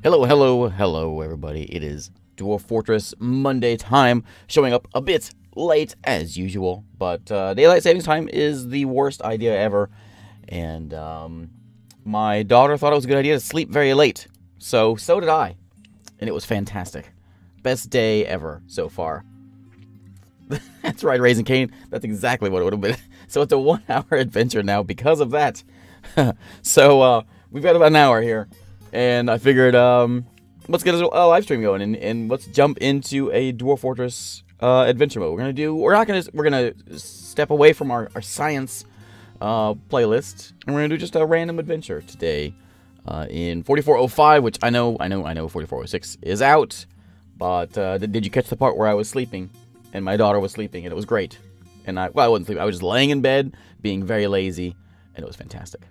Hello, hello, hello, everybody. It is Dwarf Fortress Monday time, showing up a bit late as usual, but uh, daylight savings time is the worst idea ever, and um, my daughter thought it was a good idea to sleep very late, so so did I, and it was fantastic. Best day ever so far. That's right, Raising Cain. That's exactly what it would have been. So it's a one-hour adventure now because of that. so uh, we've got about an hour here, and I figured um, let's get a, a live stream going and, and let's jump into a Dwarf Fortress uh, adventure mode. We're gonna do. We're not gonna. We're gonna step away from our, our science uh, playlist, and we're gonna do just a random adventure today uh, in 4405, which I know, I know, I know 4406 is out. But uh, did you catch the part where I was sleeping and my daughter was sleeping and it was great? And I, well, I wasn't sleeping. I was just laying in bed, being very lazy, and it was fantastic.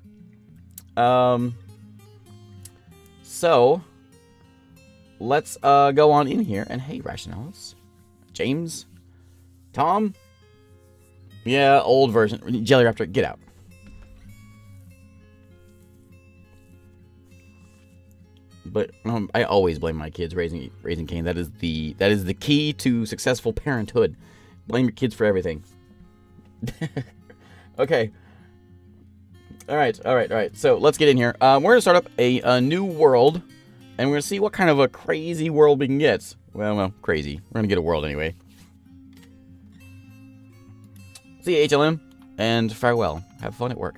Um. So let's uh, go on in here and hey, Rationalis, James, Tom. Yeah, old version. Jelly Raptor, get out. But um, I always blame my kids raising raising Cain. That is the that is the key to successful parenthood. Blame your kids for everything. okay. All right, all right, all right. So let's get in here. Um, we're gonna start up a, a new world, and we're gonna see what kind of a crazy world we can get. Well, well, crazy. We're gonna get a world anyway. See you, HLM, and farewell. Have fun at work.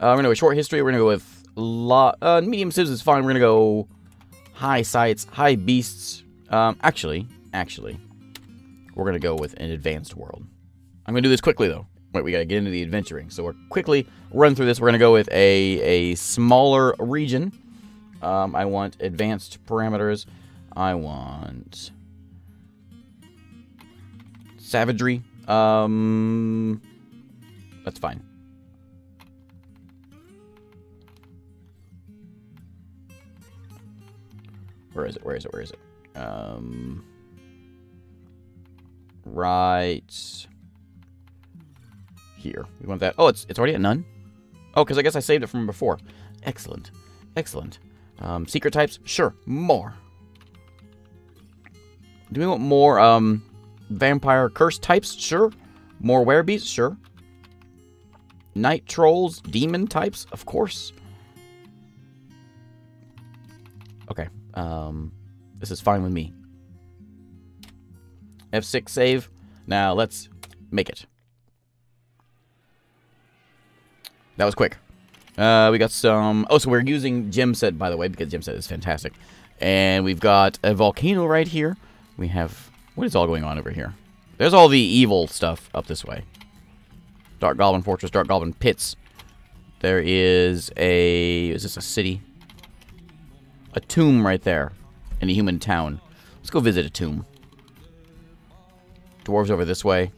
Uh, we're gonna go short history. We're gonna go with lot. Uh, medium civs is fine. We're gonna go high sites, high beasts. Um, actually, actually, we're gonna go with an advanced world. I'm gonna do this quickly though. Wait, we gotta get into the adventuring. So we're quickly run through this. We're gonna go with a a smaller region. Um, I want advanced parameters. I want savagery. Um, that's fine. Where is it? Where is it? Where is it? Um, right here. We want that. Oh, it's it's already at none. Oh, because I guess I saved it from before. Excellent, excellent. Um, secret types, sure, more. Do we want more um, vampire curse types? Sure. More werebeasts? Sure. Night trolls, demon types? Of course. Okay. Um, this is fine with me. F6 save. Now let's make it. That was quick. Uh, we got some... Oh, so we're using gem set, by the way, because gem set is fantastic. And we've got a volcano right here. We have... What is all going on over here? There's all the evil stuff up this way. Dark Goblin Fortress, Dark Goblin Pits. There is a... Is this a city? A tomb right there. In a human town. Let's go visit a tomb. Dwarves over this way.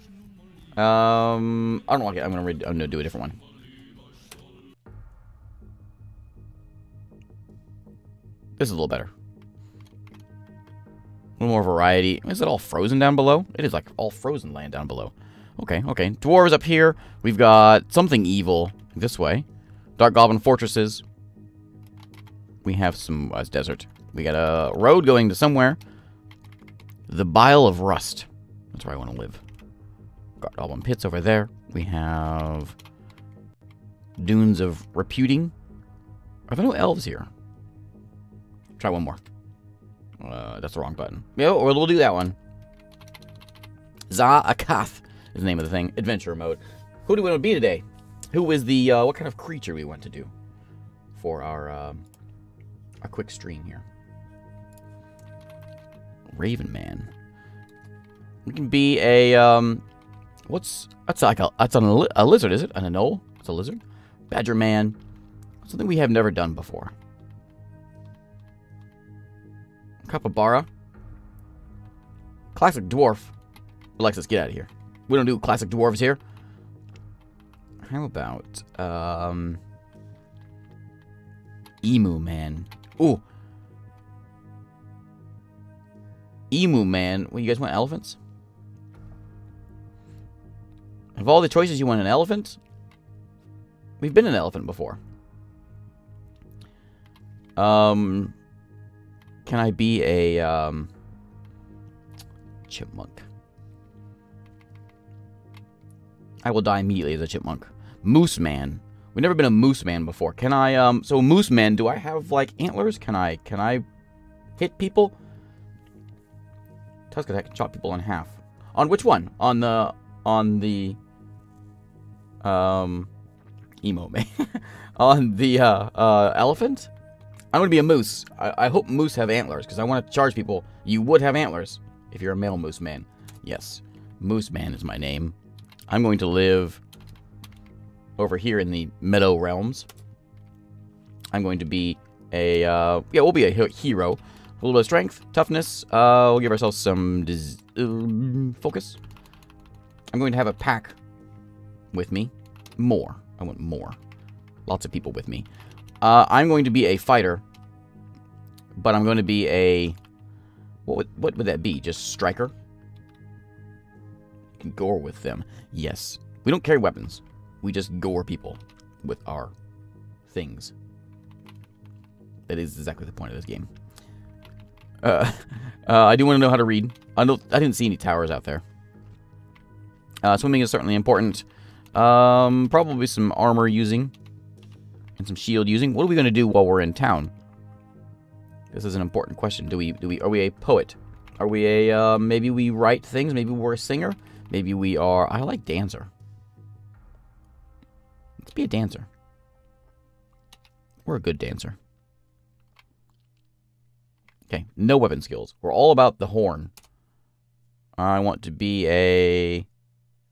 Um, I don't want to. I'm gonna. I'm gonna do a different one. This is a little better. A little more variety. Is it all frozen down below? It is like all frozen land down below. Okay, okay. Dwarves up here. We've got something evil this way. Dark Goblin Fortresses. We have some uh, desert. We got a road going to somewhere. The Bile of Rust. That's where I want to live. Got Goblin Pits over there. We have Dunes of Reputing. Are there no elves here? Try one more. Uh, that's the wrong button. Yeah, we'll do that one. Za Akath is the name of the thing. Adventure mode. Who do we want to be today? Who is the, uh, what kind of creature we want to do for our, um, our quick stream here? Raven Man. We can be a, um, what's, that's like a, that's an, a lizard, is it? An anole? It's a lizard? Badger Man. Something we have never done before. Capybara. Classic dwarf. Alexis, get out of here. We don't do classic dwarves here. How about, um... Emu Man. Ooh. Emu Man. Well, you guys want elephants? Of all the choices, you want an elephant? We've been an elephant before. Um, Can I be a um, chipmunk? I will die immediately as a chipmunk. Moose man. We've never been a moose man before. Can I um so moose man, do I have like antlers? Can I can I hit people? Tusk attack can chop people in half. On which one? On the on the um emo man. on the uh uh elephant? I'm gonna be a moose. I, I hope moose have antlers, because I want to charge people. You would have antlers if you're a male moose man. Yes. Moose man is my name. I'm going to live over here in the Meadow Realms. I'm going to be a, uh, yeah, we'll be a hero. A little bit of strength, toughness. Uh, we'll give ourselves some uh, focus. I'm going to have a pack with me. More. I want more. Lots of people with me. Uh, I'm going to be a fighter, but I'm going to be a... What would, what would that be? Just striker? You can gore with them. Yes. We don't carry weapons. We just gore people with our things. That is exactly the point of this game. Uh, uh, I do want to know how to read. I don't. I didn't see any towers out there. Uh, swimming is certainly important. Um, probably some armor using and some shield using. What are we going to do while we're in town? This is an important question. Do we? Do we? Are we a poet? Are we a? Uh, maybe we write things. Maybe we're a singer. Maybe we are. I like dancer. Let's be a dancer. We're a good dancer. Okay, no weapon skills. We're all about the horn. I want to be a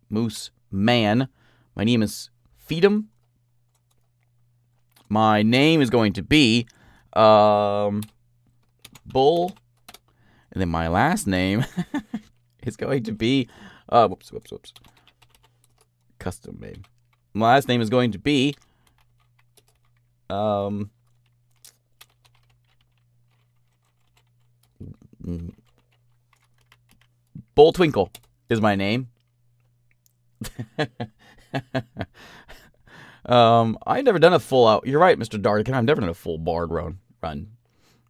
moose man. My name is Feedum. My name is going to be um, Bull. And then my last name is going to be uh, whoops, whoops, whoops. Custom name. My last name is going to be um Bull Twinkle is my name. um, I've never done a full out. You're right, Mr. Dardican. I've never done a full bard run. Run.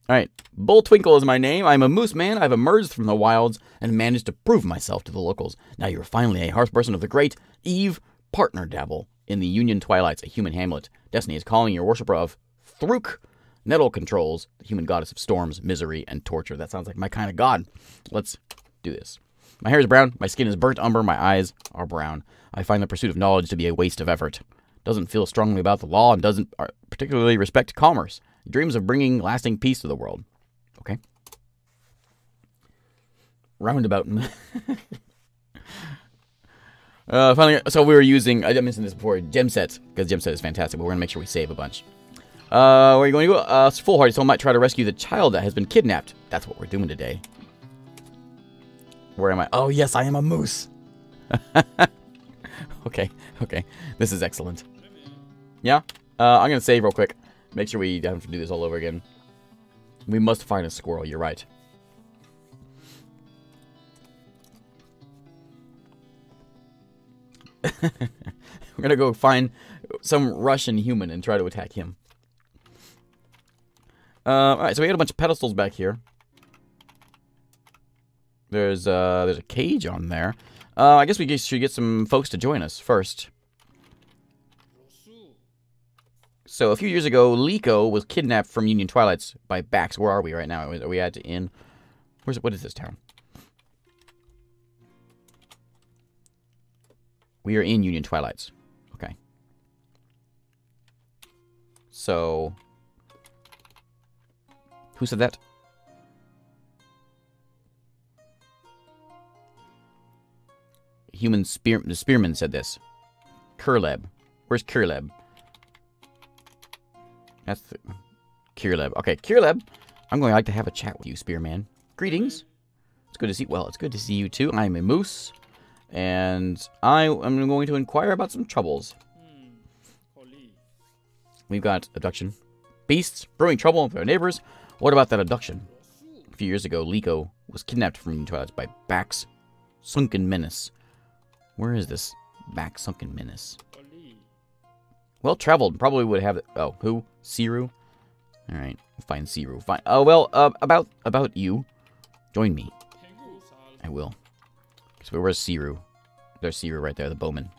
All right, Bull Twinkle is my name. I'm a moose man. I've emerged from the wilds and managed to prove myself to the locals. Now you're finally a hearth person of the great Eve partner dabble in the Union Twilights, a human hamlet. Destiny is calling your worshiper of Thruk Nettle controls the human goddess of storms, misery, and torture. That sounds like my kind of god. Let's do this. My hair is brown, my skin is burnt umber, my eyes are brown. I find the pursuit of knowledge to be a waste of effort. Doesn't feel strongly about the law and doesn't uh, particularly respect commerce. He dreams of bringing lasting peace to the world. Okay. Roundabout. uh, finally, so we were using, I mentioned this before, gem sets, because gem set is fantastic, but we're going to make sure we save a bunch. Uh, where are you going to go? Uh, foolhardy someone might try to rescue the child that has been kidnapped. That's what we're doing today. Where am I? Oh, yes, I am a moose. okay, okay. This is excellent. Yeah? Uh, I'm to save real quick. Make sure we don't have to do this all over again. We must find a squirrel, you're right. We're gonna go find some Russian human and try to attack him. Uh, Alright, so we got a bunch of pedestals back here. There's, uh, there's a cage on there. Uh, I guess we should get some folks to join us first. So, a few years ago, Liko was kidnapped from Union Twilights by Bax. Where are we right now? Are we at in... Where's What is this town? We are in Union Twilights. Okay. So... Who said that? Human spear the spearman said this. Kurleb. Where's Kurleb? That's the Kirleb. Okay, Kirleb. I'm going to like to have a chat with you, Spearman. Greetings. It's good to see. Well, it's good to see you too. I'm a moose, and I am going to inquire about some troubles. We've got abduction, beasts brewing trouble with our neighbors, what about that abduction? A few years ago, Liko was kidnapped from the Twilight by Bax Sunken Menace. Where is this Bax Sunken Menace? Well traveled. Probably would have. Oh, who? Siru? All right, find Siru. Fine. Oh well, uh, about about you. Join me. I will. So where's Siru? There's Siru right there, the bowman.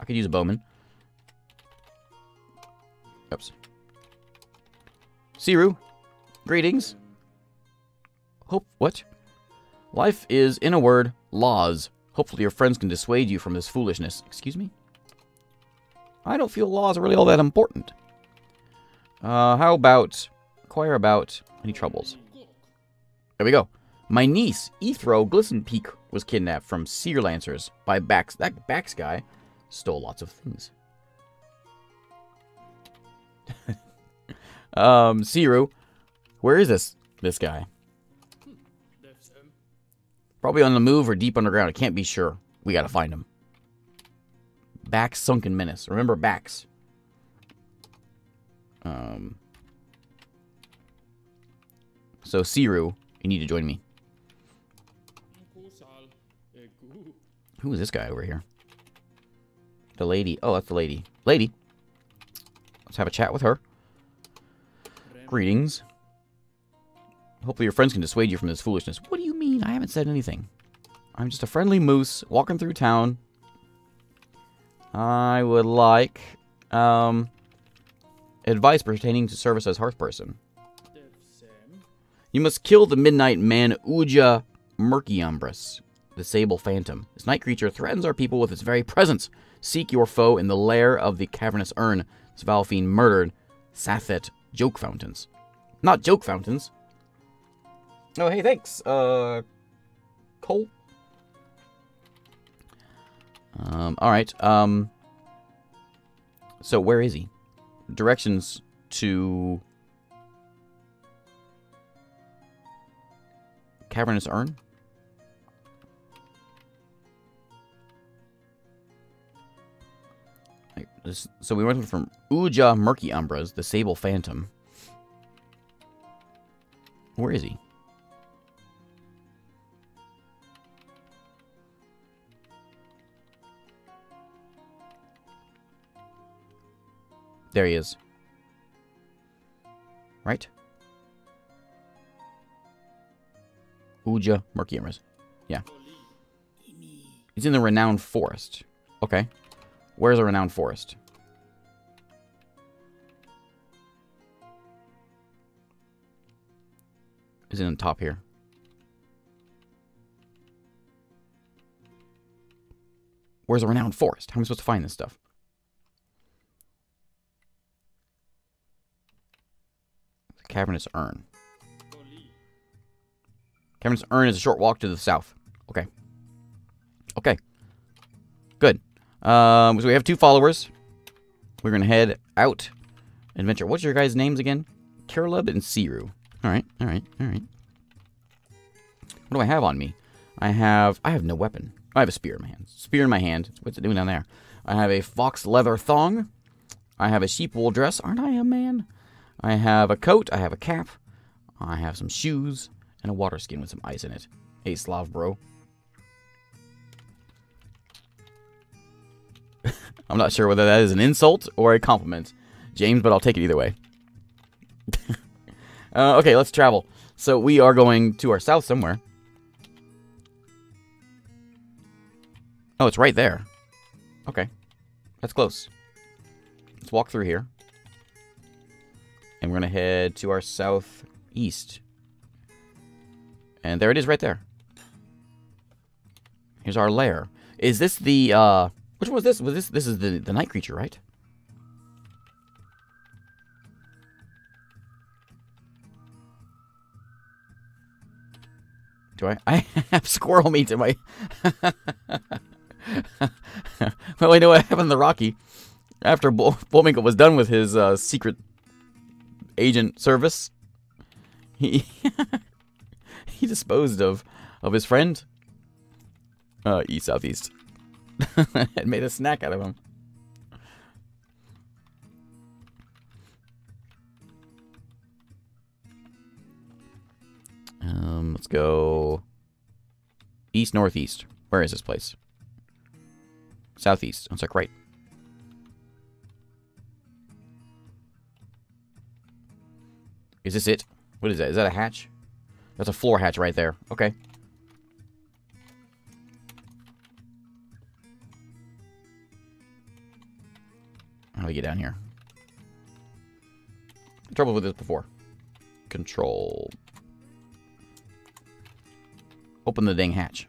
I could use a bowman. Oops. Siru, greetings. Hope what? Life is, in a word, laws. Hopefully your friends can dissuade you from this foolishness. Excuse me? I don't feel laws are really all that important. Uh, how about inquire about any troubles? There we go. My niece, Ethro Glistenpeak, was kidnapped from Seer Lancers by Bax. That Bax guy stole lots of things. um, Siru, where is this this guy? Probably on the move or deep underground. I can't be sure. We gotta find him. Bax Sunken Menace. Remember Bax. Um. So Siru, you need to join me. Who is this guy over here? The lady. Oh, that's the lady. Lady. Let's have a chat with her. Greetings. Hopefully your friends can dissuade you from this foolishness. What do you mean? I haven't said anything. I'm just a friendly moose walking through town. I would like um, advice pertaining to service as hearthperson. You must kill the midnight man Uja Murkyumbras, the sable phantom. This night creature threatens our people with its very presence. Seek your foe in the lair of the cavernous urn. Svalfine murdered Sathet joke fountains. Not joke fountains. Oh, hey, thanks. Uh, Cole. Um, all right. Um, so where is he? Directions to Cavernous Urn? So we went from Uja Murky Umbras, the Sable Phantom. Where is he? There he is. Right? Uja Murkyumbras. Yeah. He's in the Renowned Forest. Okay. Where's the Renowned Forest? Is it on top here? Where's the Renowned Forest? How am I supposed to find this stuff? Cavernous Urn. Cavernous Urn is a short walk to the south. Okay. Okay. Good. Um, so we have two followers. We're going to head out. Adventure. What's your guys' names again? Kirlub and Siru. Alright, alright, alright. What do I have on me? I have... I have no weapon. I have a spear in my hand. Spear in my hand. What's it doing down there? I have a fox leather thong. I have a sheep wool dress. Aren't I a man? I have a coat, I have a cap, I have some shoes, and a water skin with some ice in it. Hey, Slav bro. I'm not sure whether that is an insult or a compliment, James, but I'll take it either way. uh, okay, let's travel. So we are going to our south somewhere. Oh, it's right there. Okay. That's close. Let's walk through here. And we're going to head to our southeast. And there it is right there. Here's our lair. Is this the, uh... Which one was this? Was this this is the, the night creature, right? Do I? I have squirrel meat in my... well, I know what happened to Rocky. After Bull was done with his uh, secret agent service. He he disposed of of his friend. Uh, east southeast, and made a snack out of him. Um, let's go east northeast. Where is this place? Southeast. It's like right. Is this it? What is that? Is that a hatch? That's a floor hatch right there. Okay. How do we get down here? Trouble with this before. Control. Open the dang hatch.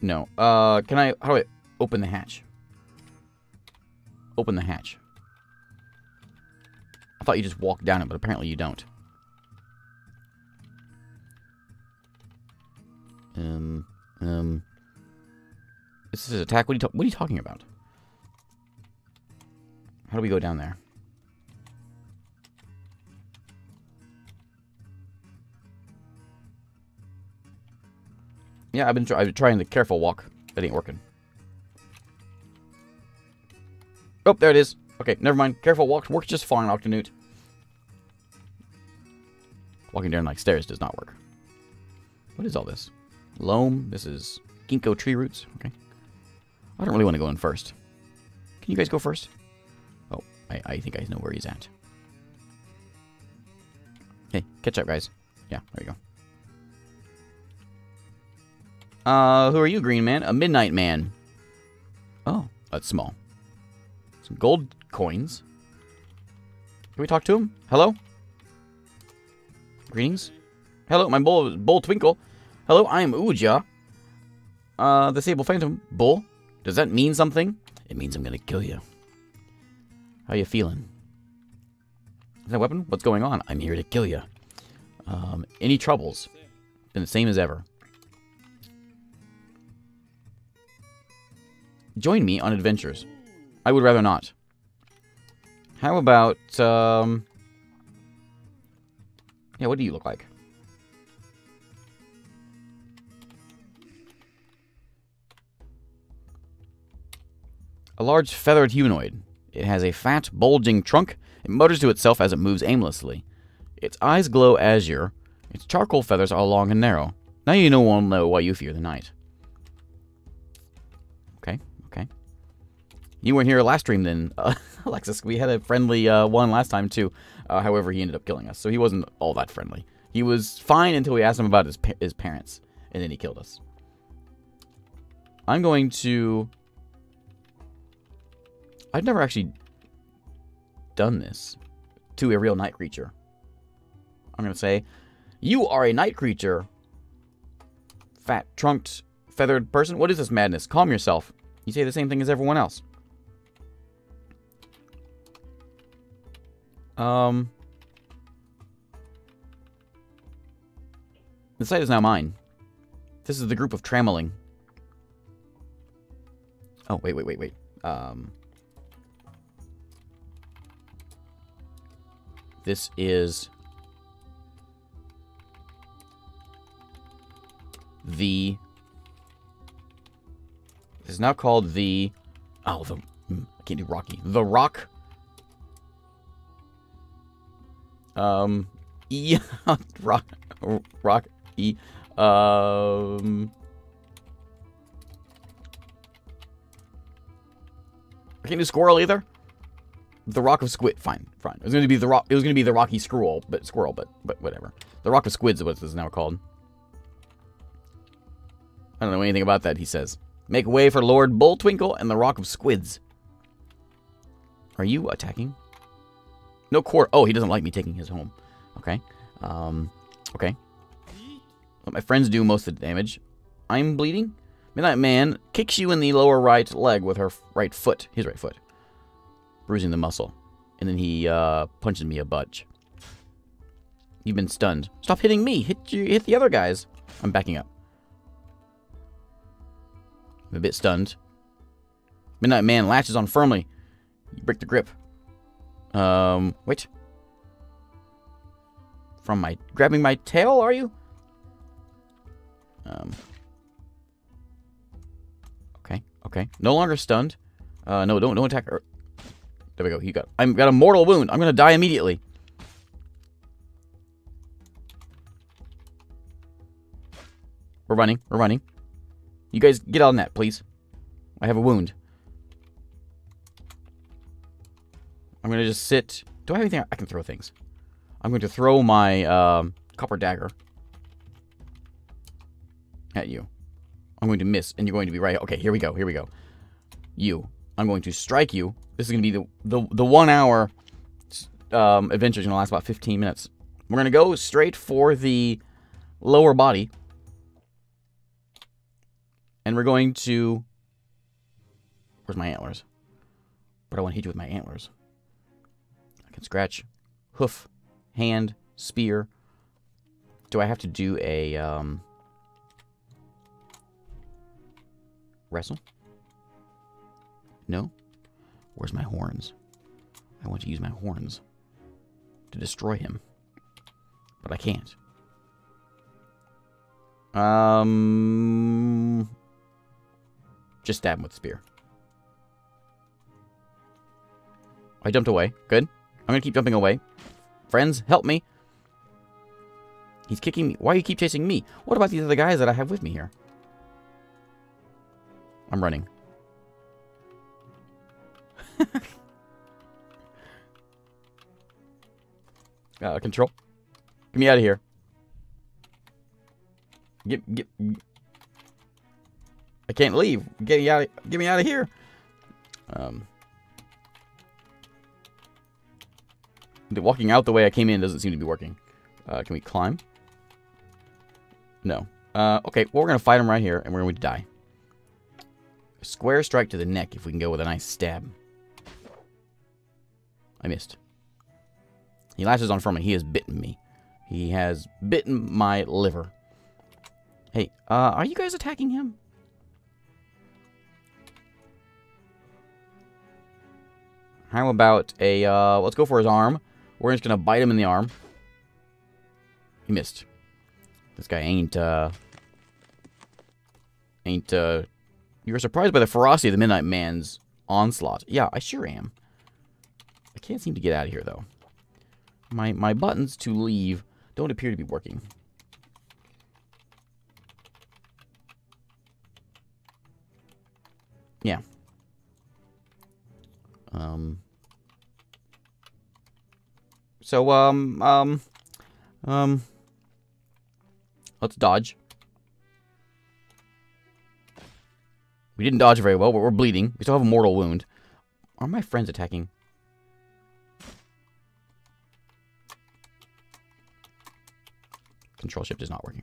No. Uh, can I? How do I open the hatch? Open the hatch. I thought you just walked down it, but apparently you don't. Um, um, this is attack. What are you, what are you talking about? How do we go down there? Yeah, I've been, I've been trying the careful walk. That ain't working. Oh, there it is. Okay, never mind. Careful walk works just fine, Octonewt. Walking down like stairs does not work. What is all this? Loam. This is ginkgo tree roots. Okay. I don't really want to go in first. Can you guys go first? Oh, I, I think I know where he's at. Hey, catch up, guys. Yeah, there you go. Uh, who are you, green man? A midnight man. Oh, that's small. Some gold coins. Can we talk to him? Hello? Greetings? Hello, my bull, bull Twinkle. Hello, I am Uja. Uh, the Sable Phantom. Bull? Does that mean something? It means I'm gonna kill you. How you feeling? Is that a weapon? What's going on? I'm here to kill you. Um, any troubles? Been the same as ever. Join me on adventures. I would rather not. How about, um... Yeah, what do you look like? A large feathered humanoid. It has a fat, bulging trunk. It mutters to itself as it moves aimlessly. Its eyes glow azure. Its charcoal feathers are long and narrow. Now you know will know why you fear the night. You weren't here last stream then, uh, Alexis. We had a friendly uh, one last time too. Uh, however, he ended up killing us, so he wasn't all that friendly. He was fine until we asked him about his, pa his parents, and then he killed us. I'm going to I've never actually done this to a real night creature. I'm going to say, you are a night creature. Fat, trunked, feathered person. What is this madness? Calm yourself. You say the same thing as everyone else. Um... The site is now mine. This is the group of Trameling. Oh, wait, wait, wait, wait. Um... This is the this is now called the oh the hmm, I can't do Rocky the Rock um E Rock Rock E um I can't do Squirrel either. The Rock of Squid. Fine, fine. It was going to be the Rock. It was to be the Rocky Squirrel, but Squirrel, but but whatever. The Rock of Squids is what this is now called. I don't know anything about that. He says, "Make way for Lord Bulltwinkle and the Rock of Squids." Are you attacking? No court. Oh, he doesn't like me taking his home. Okay. Um. Okay. My friends do most of the damage. I'm bleeding. Midnight Man kicks you in the lower right leg with her right foot. His right foot bruising the muscle. And then he uh, punches me a bunch. You've been stunned. Stop hitting me. Hit you. Hit the other guys. I'm backing up. I'm a bit stunned. Midnight Man latches on firmly. You break the grip. Um, wait. From my grabbing my tail, are you? Um. Okay, okay. No longer stunned. Uh, no, don't don't attack her. There we go. He got. I'm got a mortal wound. I'm gonna die immediately. We're running. We're running. You guys get on that, please. I have a wound. I'm going to just sit. Do I have anything? I can throw things. I'm going to throw my um, copper dagger at you. I'm going to miss, and you're going to be right. Okay, here we go. Here we go. You. I'm going to strike you. This is going to be the, the, the one hour um, adventure is going to last about 15 minutes. We're going to go straight for the lower body. And we're going to... Where's my antlers? But I want to hit you with my antlers. Can scratch. Hoof. Hand. Spear. Do I have to do a... Um, wrestle? No? Where's my horns? I want to use my horns to destroy him. But I can't. Um, just stab him with spear. I jumped away. Good. I'm going to keep jumping away. Friends, help me. He's kicking me. Why do you keep chasing me? What about these other guys that I have with me here? I'm running. uh, control. Get me out of here. Get, get, I can't leave. Get me out of, get me out of here. Um, walking out the way I came in doesn't seem to be working. Uh, can we climb? No. Uh, okay, well, we're going to fight him right here, and we're going to die. Square strike to the neck if we can go with a nice stab. I missed. He latches on from me. He has bitten me. He has bitten my liver. Hey, uh, are you guys attacking him? How about a, uh, let's go for his arm. We're just gonna bite him in the arm. He missed. This guy ain't, uh, ain't, uh, you were surprised by the ferocity of the Midnight Man's onslaught. Yeah, I sure am. I can't seem to get out of here, though. My, my buttons to leave don't appear to be working. Yeah. Um. So, um, um, um, let's dodge. We didn't dodge very well, but we're bleeding. We still have a mortal wound. Are my friends attacking? Control shift is not working.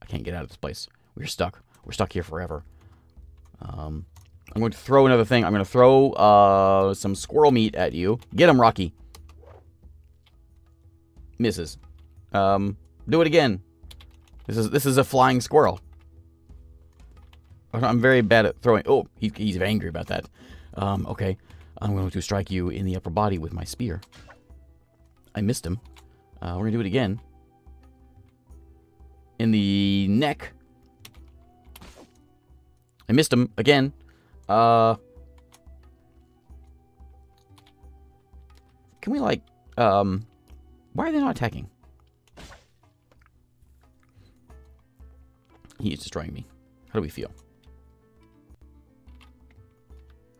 I can't get out of this place. We're stuck. We're stuck here forever. Um, I'm going to throw another thing. I'm going to throw uh, some squirrel meat at you. Get him, Rocky. Misses. Um, do it again. This is this is a flying squirrel. I'm very bad at throwing. Oh, he, he's angry about that. Um, okay, I'm going to strike you in the upper body with my spear. I missed him. Uh, we're going to do it again. In the neck. I missed him again. Uh, can we, like, um, why are they not attacking? He is destroying me. How do we feel?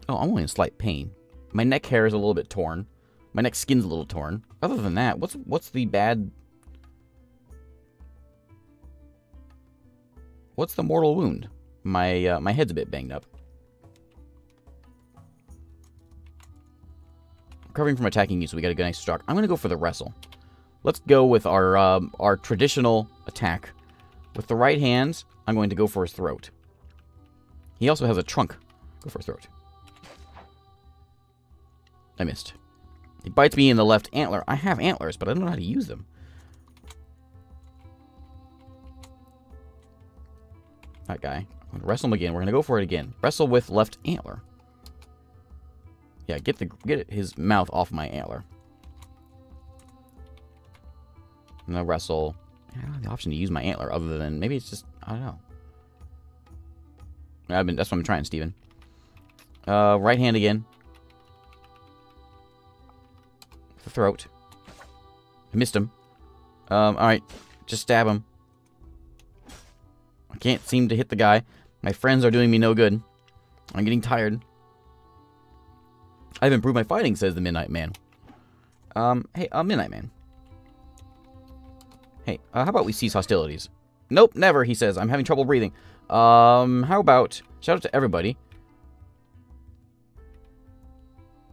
Oh, I'm only in slight pain. My neck hair is a little bit torn. My neck skin's a little torn. Other than that, what's what's the bad... What's the mortal wound? My uh, my head's a bit banged up. Recovering from attacking you, so we got a good nice struck. I'm gonna go for the wrestle. Let's go with our um, our traditional attack. With the right hand, I'm going to go for his throat. He also has a trunk. Go for his throat. I missed. He bites me in the left antler. I have antlers, but I don't know how to use them. That guy. I'm going to wrestle him again. We're going to go for it again. Wrestle with left antler. Yeah, get the get his mouth off my antler. Going to wrestle I don't have the option to use my antler other than maybe it's just I don't know. I've been that's what I'm trying, Steven. Uh, right hand again. The throat. I missed him. Um, alright. Just stab him. I can't seem to hit the guy. My friends are doing me no good. I'm getting tired. I've improved my fighting, says the Midnight Man. Um, hey, uh, Midnight Man. Hey, uh, how about we cease hostilities? Nope, never, he says. I'm having trouble breathing. Um, how about... Shout out to everybody.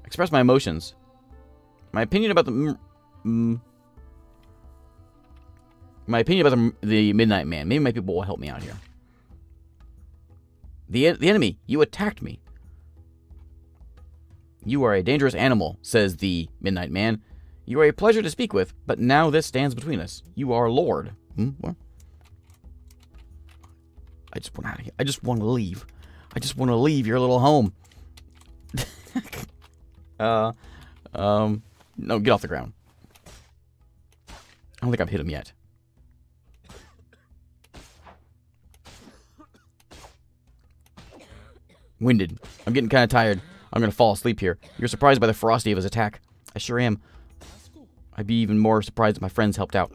Express my emotions. My opinion about the... Mm, my opinion about the, the Midnight Man. Maybe my people will help me out here. The, the enemy, you attacked me. You are a dangerous animal, says the Midnight Man. You are a pleasure to speak with, but now this stands between us. You are Lord. Hmm? What? I just want out of here. I just want to leave. I just want to leave your little home. uh, um, no, get off the ground. I don't think I've hit him yet. Winded. I'm getting kind of tired. I'm to fall asleep here. You're surprised by the ferocity of his attack. I sure am. I'd be even more surprised if my friends helped out.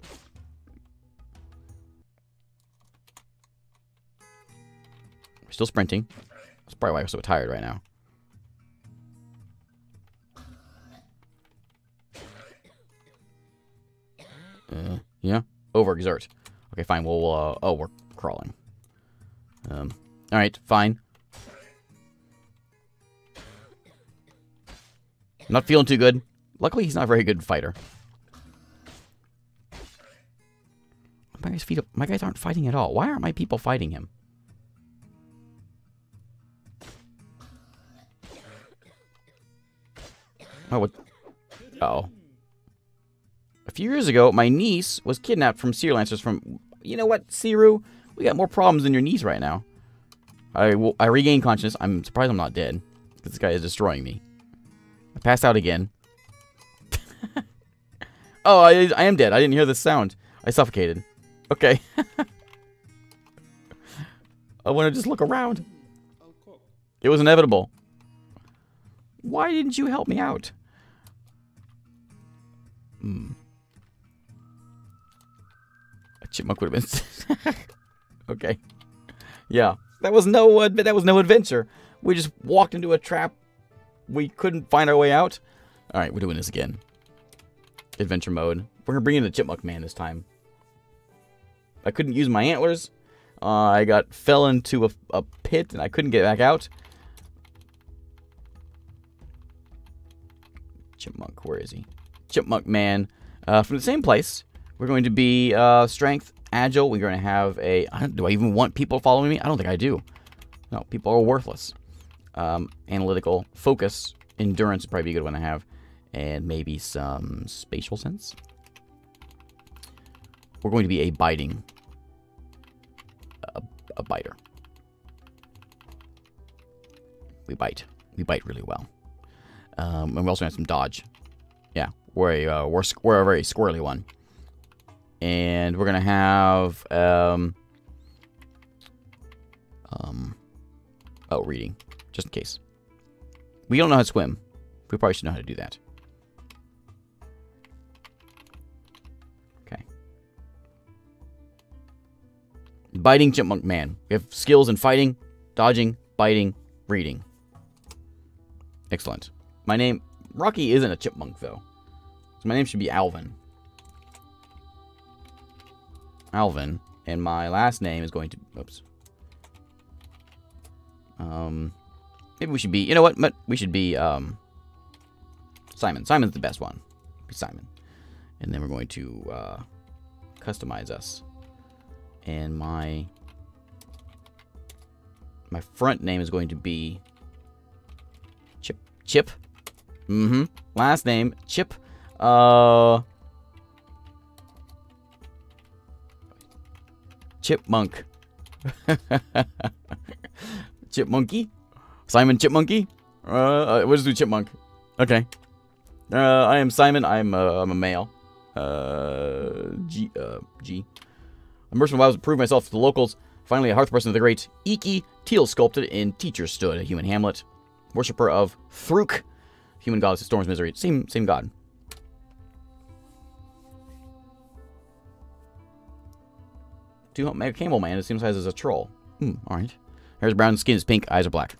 We're still sprinting. That's probably why I'm so tired right now. Uh, yeah? Overexert. Okay, fine. We'll, uh, oh, we're crawling. Um, alright, fine. Not feeling too good. Luckily, he's not a very good fighter. My guys, my guys aren't fighting at all. Why aren't my people fighting him? Oh, what? Uh oh. A few years ago, my niece was kidnapped from Seer Lancers from... You know what, Siru? We got more problems than your niece right now. I, I regained consciousness. I'm surprised I'm not dead. This guy is destroying me. I passed out again. oh, I, I am dead. I didn't hear the sound. I suffocated. Okay. I want to just look around. It was inevitable. Why didn't you help me out? Hmm. A chipmunk would have been... okay. Yeah. That was no uh, that was no adventure. We just walked into a trap we couldn't find our way out. All right, we're doing this again. Adventure mode. We're gonna bring in the Chipmunk Man this time. I couldn't use my antlers. Uh, I got fell into a, a pit and I couldn't get back out. Chipmunk, where is he? Chipmunk Man. Uh, from the same place, we're going to be uh, strength, agile. We're going to have a. do I even want people following me? I don't think I do. No, people are worthless um, analytical focus. Endurance would probably be a good one to have. And maybe some spatial sense. We're going to be a biting. A, a biter. We bite. We bite really well. Um, and we also have some dodge. Yeah, we're a, uh, we're, we're a very squirrely one. And we're going to have... Um, um, oh, reading just in case. We don't know how to swim. We probably should know how to do that. Okay. Biting Chipmunk Man. We have skills in fighting, dodging, biting, reading. Excellent. My name... Rocky isn't a chipmunk, though. So my name should be Alvin. Alvin. And my last name is going to... Oops. Um... Maybe we should be, you know what, But we should be, um, Simon. Simon's the best one. Be Simon. And then we're going to, uh, customize us. And my, my front name is going to be Chip. Chip. Mm-hmm. Last name, Chip. Uh... Chipmunk. Chipmunky? Simon Chipmunky? Uh, uh what does do Chipmunk? Okay. Uh, I am Simon. I'm, uh, I'm a male. Uh, G, uh, G. Immersion vows to prove myself to the locals. Finally, a hearth person of the great Iki, teal sculpted in teacher stood, a human hamlet. Worshipper of Thruk, human goddess of storm's misery. Same, same god. make camel man the same size as a troll. Hmm, alright. Hair's brown, skin is pink, eyes are black.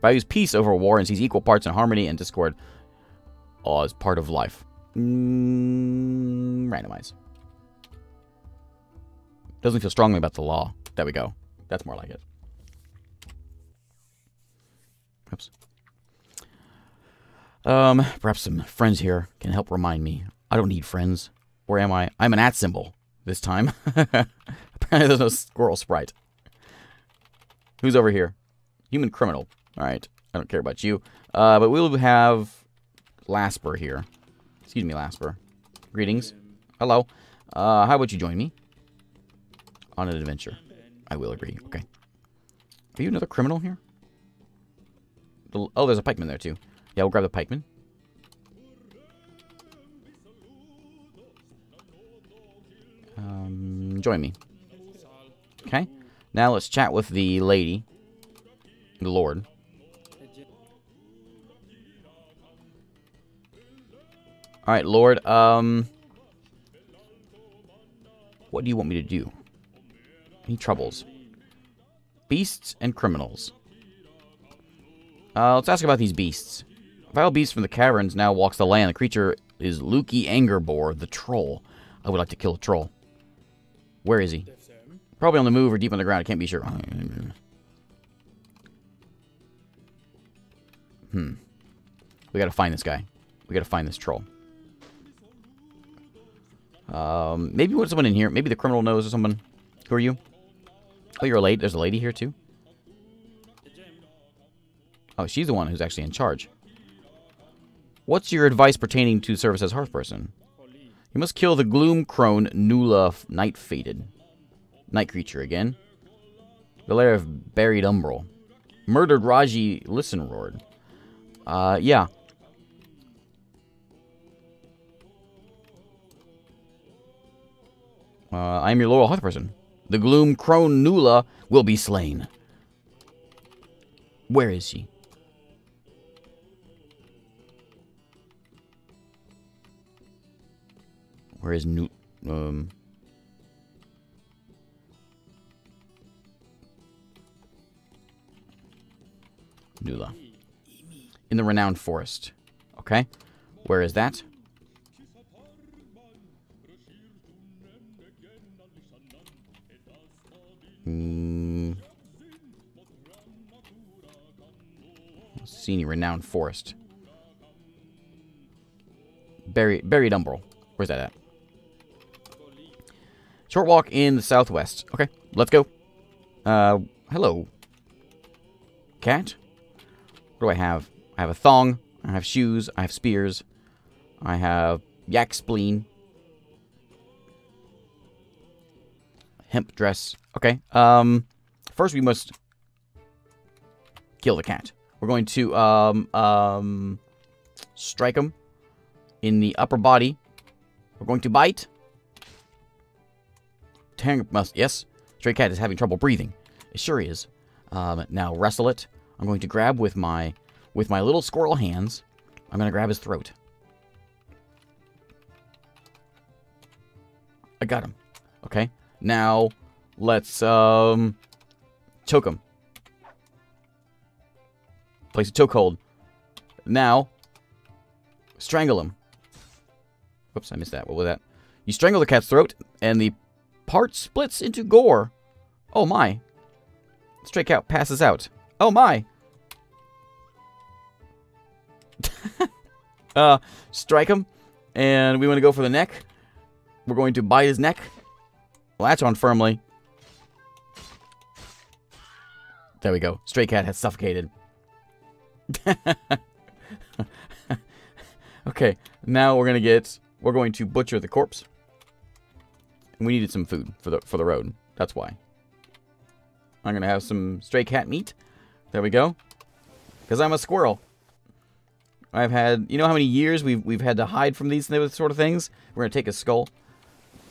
Values peace over war and sees equal parts in harmony and discord all as part of life. Mm, randomize. Doesn't feel strongly about the law. There we go. That's more like it. Oops. Um, perhaps some friends here can help remind me. I don't need friends. Where am I? I'm an at symbol this time. Apparently there's no squirrel sprite. Who's over here? Human criminal. Alright. I don't care about you. Uh, but we'll have Lasper here. Excuse me, Lasper. Greetings. Hello. Uh, how about you join me? On an adventure. I will agree. Okay. Are you another criminal here? Oh, there's a pikeman there, too. Yeah, we'll grab the pikeman. Um, join me. Okay. Now let's chat with the lady. The lord. Alright, lord. Um... What do you want me to do? Any troubles? Beasts and criminals. Uh, let's ask about these beasts. A Vile beast from the caverns now walks the land. The creature is Lukey Angerboar, the troll. I would like to kill a troll. Where is he? Probably on the move or deep on the ground. I can't be sure. Hmm. We gotta find this guy. We gotta find this troll. Um, maybe we want someone in here. Maybe the criminal knows or someone. Who are you? Oh, you're a lady. There's a lady here, too. Oh, she's the one who's actually in charge. What's your advice pertaining to service as hearthperson? You must kill the gloom crone Nula Night Fated. Night creature again. The lair of buried umbral. Murdered Raji Listenroard. Uh, yeah. Uh, I am your loyal hearthperson. The gloom crone Nula will be slain. Where is she? Where is Newt? Um. Nula. In the renowned forest. Okay. Where is that? Mm. See renowned forest. Buried, buried umbral. Where's that at? Short walk in the southwest. Okay, let's go. Uh, hello. Cat? What do I have? I have a thong. I have shoes. I have spears. I have yak spleen. Hemp dress. Okay. Um, first we must kill the cat. We're going to, um, um, strike him in the upper body. We're going to bite. Tang must, yes. Stray cat is having trouble breathing. It sure is. Um, now wrestle it. I'm going to grab with my, with my little squirrel hands. I'm going to grab his throat. I got him. Okay. Now, let's, um, choke him. Place a chokehold. Now, strangle him. Whoops, I missed that. What was that? You strangle the cat's throat, and the part splits into gore. Oh my. Stray cat passes out. Oh my. uh, strike him. And we want to go for the neck. We're going to bite his neck. Latch on firmly. There we go. Stray cat has suffocated. okay, now we're gonna get we're going to butcher the corpse. And we needed some food for the for the road. That's why. I'm gonna have some stray cat meat. There we go. Because I'm a squirrel. I've had you know how many years we've we've had to hide from these sort of things? We're gonna take a skull.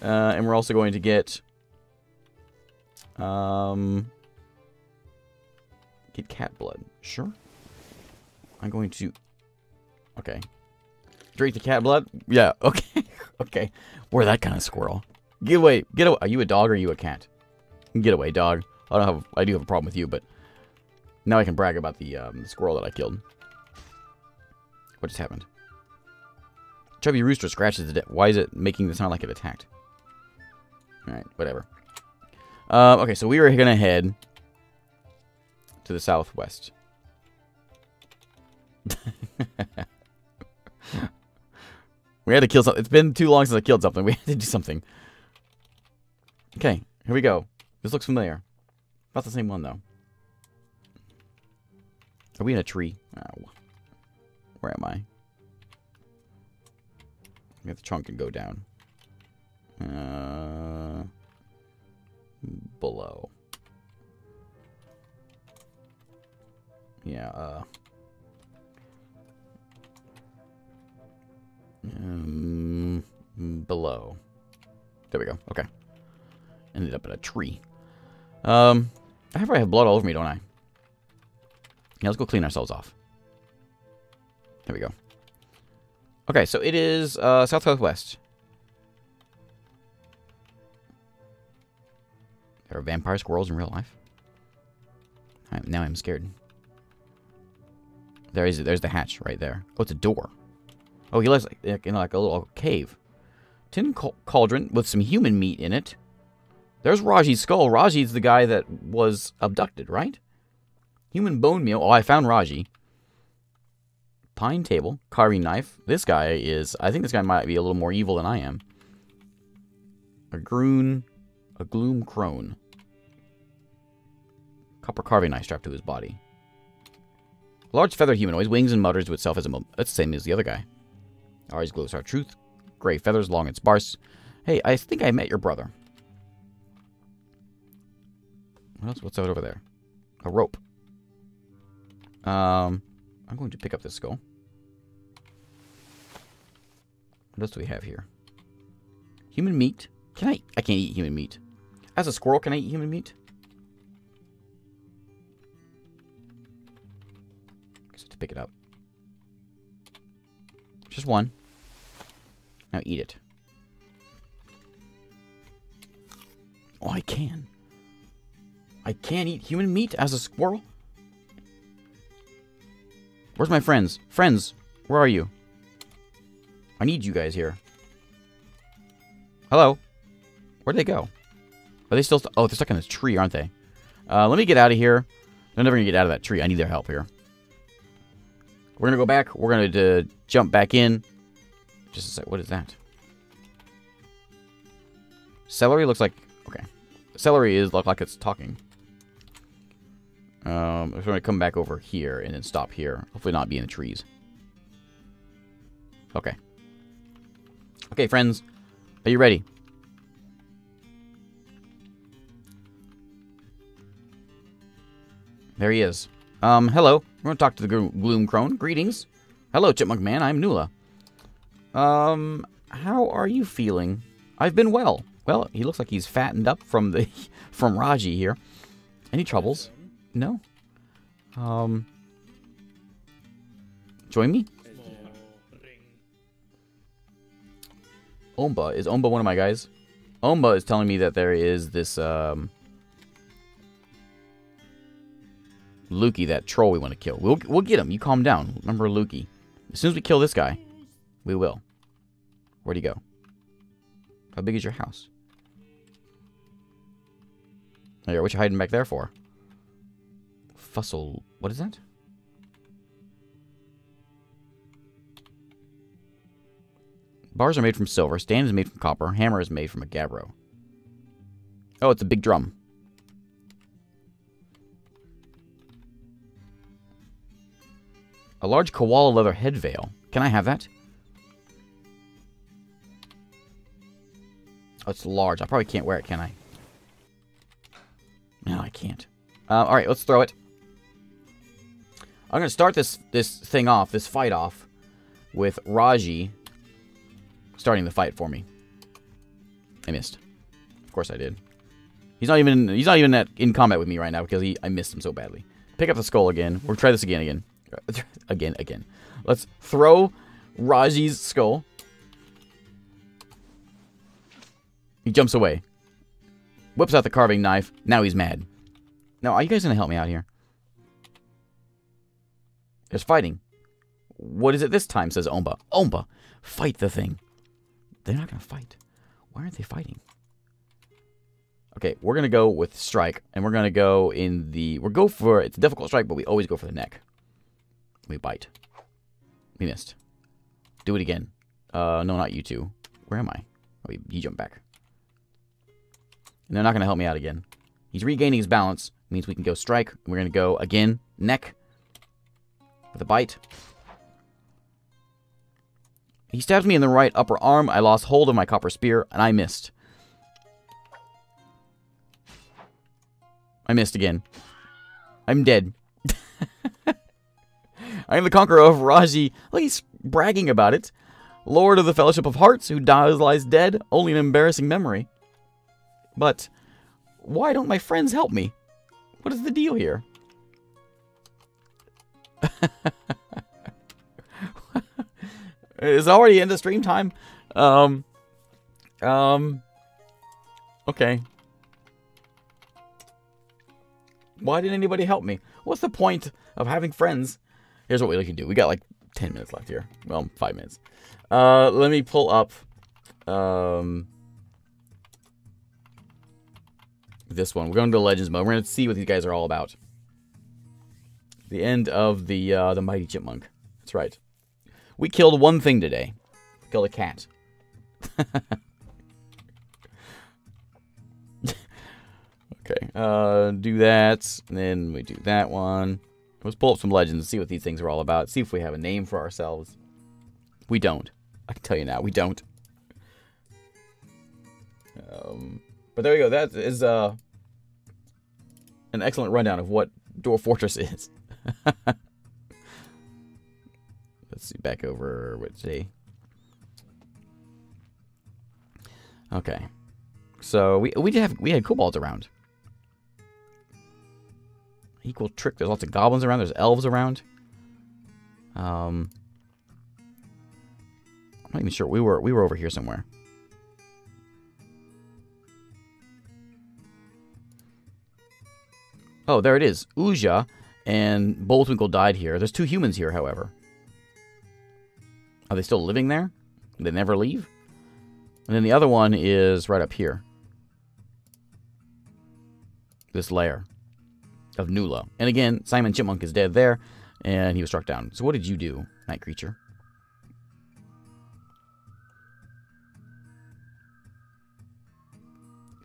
Uh, and we're also going to get um get cat blood. Sure. I'm going to Okay. Drink the cat blood? Yeah, okay. okay. We're that kind of squirrel. Get away. Get away. Are you a dog or are you a cat? Get away, dog. I don't have. I do have a problem with you, but now I can brag about the, um, the squirrel that I killed. What just happened? Chubby rooster scratches the. Why is it making the sound like it attacked? All right, whatever. Uh, okay, so we were gonna head to the southwest. we had to kill something. It's been too long since I killed something. We had to do something. Okay, here we go. This looks familiar. Not the same one, though. Are we in a tree? Oh. Where am I? Have the trunk and go down. Uh, below. Yeah, uh... Um, below. There we go. Okay. Ended up in a tree. Um, I probably have blood all over me, don't I? Yeah, let's go clean ourselves off. There we go. Okay, so it is uh, south southwest. There are vampire squirrels in real life. Right, now I'm scared. There is there's the hatch right there. Oh, it's a door. Oh, he lives like in like a little cave. Tin cauldron with some human meat in it. There's Raji's skull. Raji's the guy that was abducted, right? Human bone meal. Oh, I found Raji. Pine table. Carving knife. This guy is... I think this guy might be a little more evil than I am. A groon... A gloom crone. Copper carving knife strapped to his body. Large feathered humanoid, wings and mutters to itself as a... moment. That's the same as the other guy. Ari's glows our truth. Gray feathers, long and sparse. Hey, I think I met your brother. What else? What's out over there? A rope. Um, I'm going to pick up this skull. What else do we have here? Human meat. Can I? I can't eat human meat. As a squirrel, can I eat human meat? Just to pick it up. Just one. Now eat it. Oh, I can. I can't eat human meat as a squirrel? Where's my friends? Friends, where are you? I need you guys here. Hello? Where'd they go? Are they still... oh, they're stuck in this tree, aren't they? Uh, let me get out of here. They're never going to get out of that tree. I need their help here. We're going to go back. We're going to uh, jump back in. Just a sec. What is that? Celery looks like... Okay. Celery is look like it's talking. Um, I'm going to come back over here and then stop here. Hopefully not be in the trees. Okay. Okay, friends. Are you ready? There he is. Um, hello. We're going to talk to the Gloom Crone. Greetings. Hello, Chipmunk Man. I'm Nula. Um, how are you feeling? I've been well. Well, he looks like he's fattened up from the from Raji here. Any troubles? No? Um, join me? Omba. Is Omba one of my guys? Omba is telling me that there is this, um... Lukey, that troll we want to kill. We'll, we'll get him. You calm down. Remember Lukey. As soon as we kill this guy, we will. Where'd he go? How big is your house? Oh, what you hiding back there for? Fussel. What is that? Bars are made from silver. Stand is made from copper. Hammer is made from a gabbro. Oh, it's a big drum. A large koala leather head veil. Can I have that? Oh, it's large. I probably can't wear it, can I? No, I can't. Uh, Alright, let's throw it. I'm going to start this, this thing off, this fight off, with Raji starting the fight for me. I missed. Of course I did. He's not even he's not even at, in combat with me right now because he I missed him so badly. Pick up the skull again. We'll try this again again. again again. Let's throw Raji's skull. He jumps away. Whips out the carving knife. Now he's mad. Now, are you guys going to help me out here? There's fighting. What is it this time, says Omba. Omba, fight the thing. They're not going to fight. Why aren't they fighting? Okay, we're going to go with strike, and we're going to go in the... We'll go for... It's a difficult strike, but we always go for the neck. We bite. We missed. Do it again. Uh, no, not you two. Where am I? Oh, he, he jumped back. And they're not going to help me out again. He's regaining his balance. Means we can go strike. We're going to go again. Neck. With a bite. He stabs me in the right upper arm. I lost hold of my copper spear, and I missed. I missed again. I'm dead. I am the conqueror of Raji. Look, he's bragging about it. Lord of the Fellowship of Hearts, who dies lies dead, only an embarrassing memory. But why don't my friends help me? What is the deal here? it's already into stream time. Um, um, okay. Why didn't anybody help me? What's the point of having friends? Here's what we can do. We got like 10 minutes left here. Well, 5 minutes. Uh, let me pull up um, this one. We're going to Legends mode. We're going to see what these guys are all about. The end of the uh, the Mighty Chipmunk. That's right. We killed one thing today. Killed a cat. okay. Uh, do that. And then we do that one. Let's pull up some legends and see what these things are all about. See if we have a name for ourselves. We don't. I can tell you now, we don't. Um, but there we go. That is uh, an excellent rundown of what Dwarf Fortress is. Let's see, back over, what say? Okay. So we we did have we had kobolds around. Equal trick. There's lots of goblins around. There's elves around. Um, I'm not even sure. We were we were over here somewhere. Oh, there it is. Uja and Bulltwinkle died here. There's two humans here, however. Are they still living there? They never leave? And then the other one is right up here. This lair of Nula. And again, Simon Chipmunk is dead there, and he was struck down. So what did you do, night creature?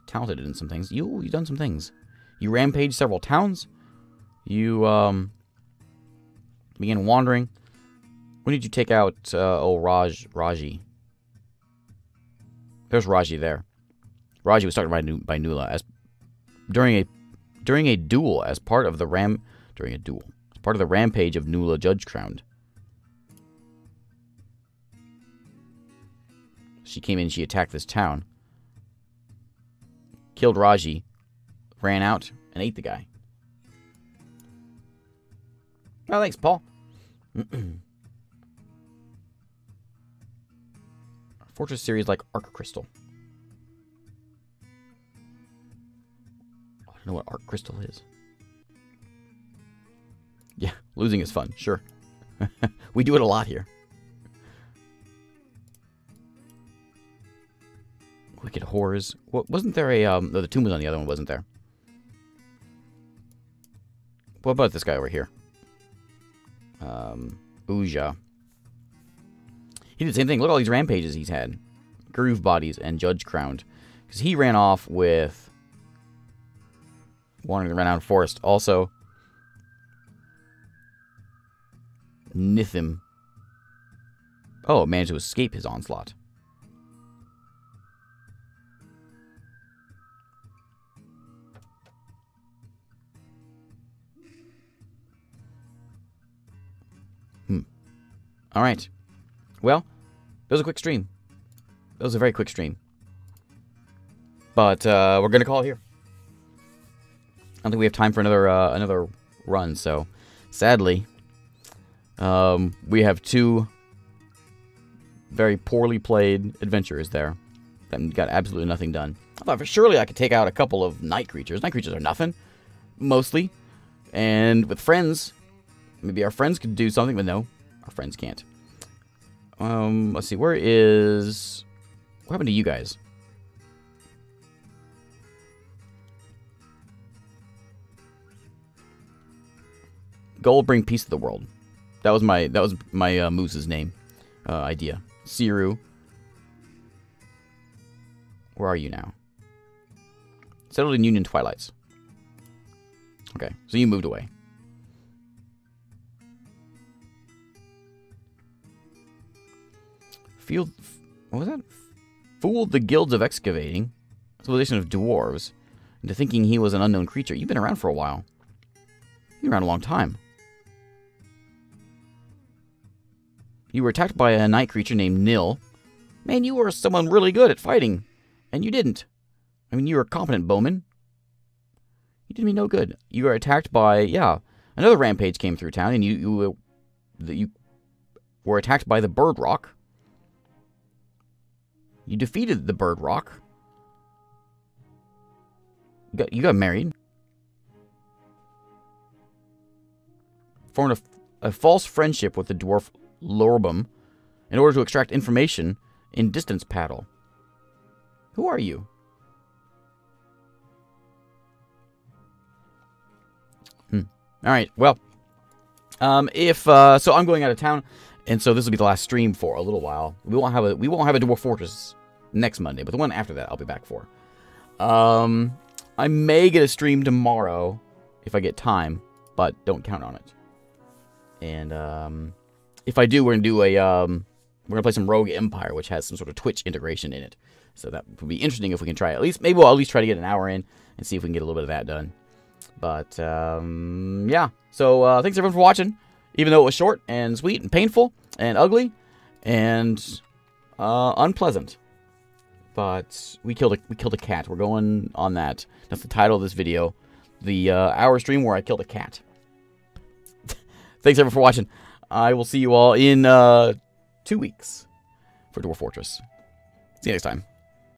Talented in some things. You, you've done some things. You rampaged several towns. You um, began wandering. When did you take out uh, old Raj Raji? There's Raji there. Raji was started by, by Nula as during a during a duel as part of the ram during a duel as part of the rampage of Nula Judge Crowned. She came in. She attacked this town. Killed Raji, ran out, and ate the guy. Oh, thanks, Paul. Fortress series like Arc Crystal. I know what Arc Crystal is. Yeah, losing is fun, sure. we do it a lot here. Wicked Horrors. What, wasn't there a, um, no, the tomb was on the other one, wasn't there? What about this guy over here? Um, Uja. He did the same thing. Look at all these rampages he's had. Groove Bodies and Judge Crowned. Because he ran off with... Wandering the Renowned Forest. Also... Nithim. Oh, managed to escape his onslaught. Hmm. All right. Well, that was a quick stream. That was a very quick stream. But uh, we're gonna call it here. I don't think we have time for another uh, another run. So, sadly, um, we have two very poorly played adventurers there That got absolutely nothing done. I thought for surely I could take out a couple of night creatures. Night creatures are nothing, mostly. And with friends, maybe our friends could do something, but no, our friends can't. Um, let's see, where is... What happened to you guys? Gold bring peace to the world. That was my that was my uh, moose's name, uh, idea. Siru. Where are you now? Settled in Union Twilights. Okay, so you moved away. Field, what was that? Fooled the guilds of excavating, civilization of dwarves, into thinking he was an unknown creature. You've been around for a while. You've been around a long time. You were attacked by a night creature named Nil. Man, you were someone really good at fighting. And you didn't. I mean, you were a competent bowman. You did me no good. You were attacked by, yeah, another rampage came through town, and you you, you were attacked by the Bird Rock. You defeated the Bird Rock. You got, you got married. Formed a, a false friendship with the dwarf Lorbum in order to extract information in Distance Paddle. Who are you? Hmm. All right. Well, um, if uh, so, I'm going out of town, and so this will be the last stream for a little while. We won't have a we won't have a Dwarf Fortress next Monday, but the one after that I'll be back for. Um, I may get a stream tomorrow if I get time, but don't count on it. And um, if I do, we're gonna do a um, we're gonna play some Rogue Empire, which has some sort of Twitch integration in it. So that would be interesting if we can try at least. Maybe we'll at least try to get an hour in and see if we can get a little bit of that done. But um, yeah, so uh, thanks everyone for watching. Even though it was short and sweet and painful and ugly and uh, unpleasant, but we killed a we killed a cat. We're going on that. That's the title of this video, the uh, hour stream where I killed a cat. thanks everyone for watching. I will see you all in uh, two weeks for Dwarf Fortress. See you next time.